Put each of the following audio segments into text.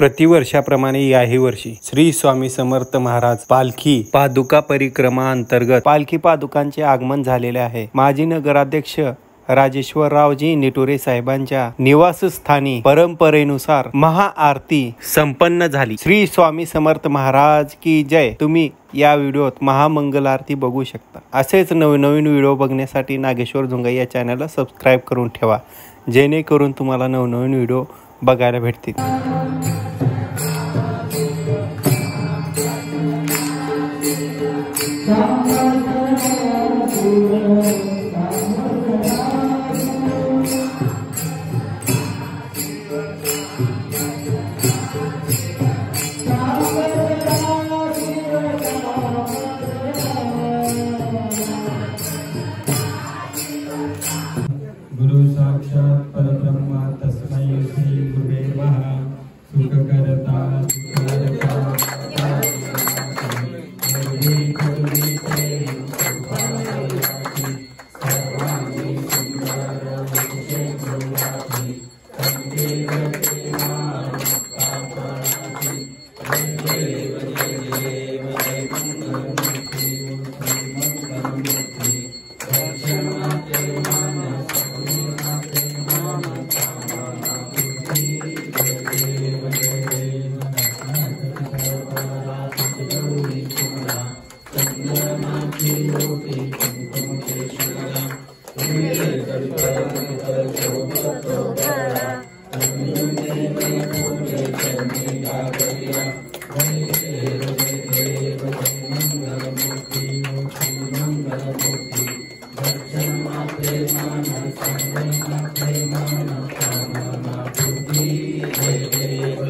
प्रतिवर्षाप्रमाणे याही वर्षी श्री स्वामी समर्थ महाराज पालखी पादुका परिक्रमा अंतर्गत पालखी पादुकांचे आगमन झालेले आहे. माजी नगराध्यक्ष राजेश्वररावजी निटुरे साहेबांच्या निवासस्थानी परंपरेनुसार महाआरती संपन्न झाली. श्री स्वामी समर्थ महाराज की जय. तुम्ही या व्हिडिओत महामंगल आरती बघू शकता. असेच नवनवीन व्हिडिओ बघण्यासाठी नागेश्वर झुंगाई या चॅनलला सबस्क्राईब करून ठेवा. जेणेकरून तुम्हाला नवनवीन व्हिडिओ बघायला भेटती Yeah. Thank you.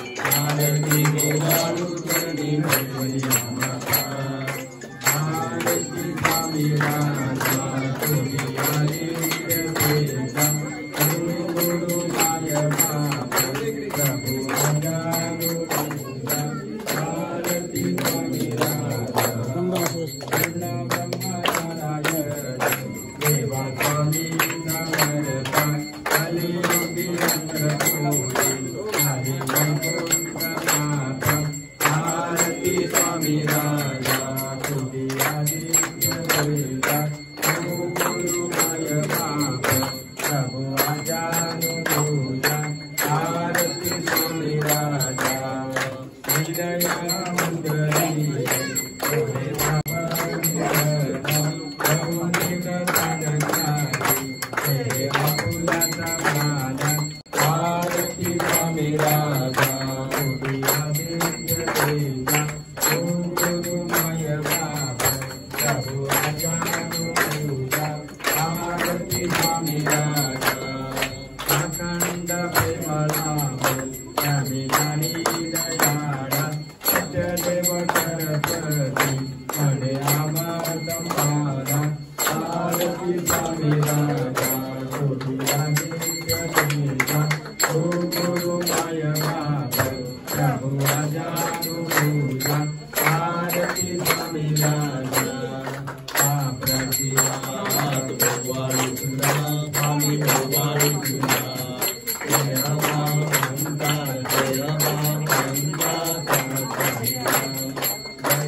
Anandhi கோபாலுக்கரணி மல்வதி Rama Om Guru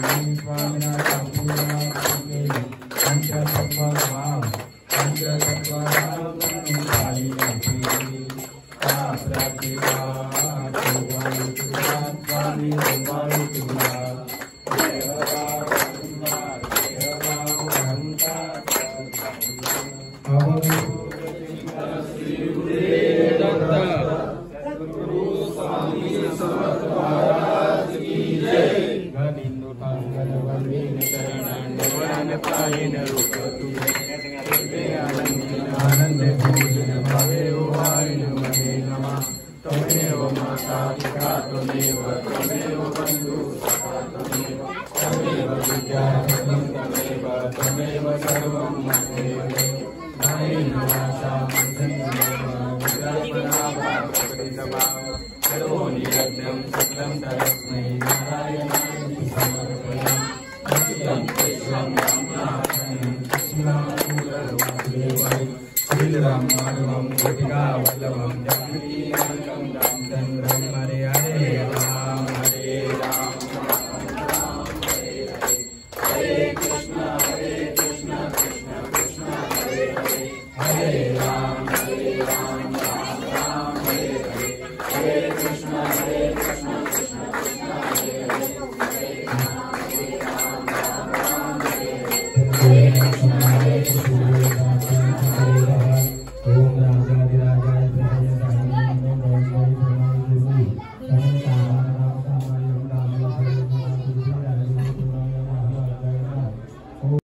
Swami त्वमेव माता पिता, त्वमेव त्वमेव बन्धु त्वमेव त्वमेव विद्या त्वमेव सर्वं ममेव मयि भाषा करोमि यज्ञं सकलं तरस्मै नारायणाय समर्पयामि अत्यं कृष्णं रामनाथं कृष्णामूलवासुदेवाय श्रीरामानवं गोपिकावल्लभं